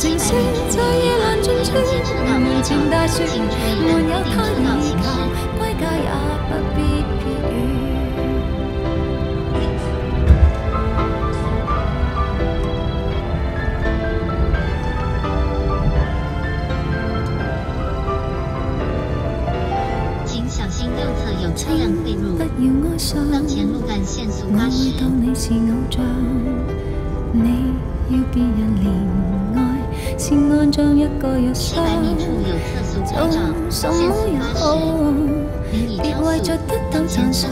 情宁在夜阑尽处，公路玉林至钦州大，请注意请小心右侧有车辆汇入，当前路段限速八十。我会当你是偶像，你要别人怜。先安葬一个忧伤，做什么也好，别为着得到赞赏。